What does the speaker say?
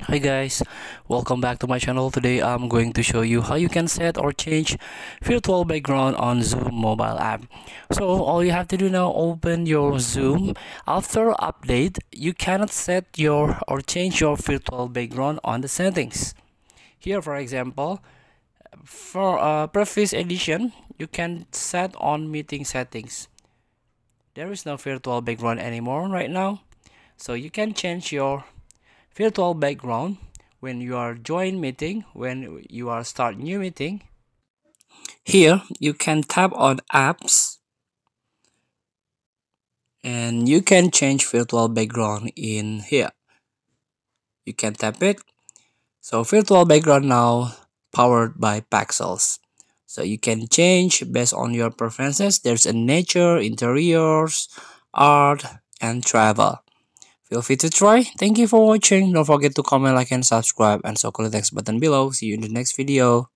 Hi guys, welcome back to my channel. Today I'm going to show you how you can set or change virtual background on Zoom mobile app. So all you have to do now open your Zoom. After update, you cannot set your or change your virtual background on the settings. Here for example, for uh, a previous edition, you can set on meeting settings. There is no virtual background anymore right now. So you can change your virtual background when you are join meeting when you are start new meeting. Here you can tap on apps and you can change virtual background in here. You can tap it. So virtual background now powered by pexels so you can change based on your preferences. There's a nature interiors art and travel Feel free to try. Thank you for watching. Don't forget to comment, like, and subscribe. And so click the next button below. See you in the next video.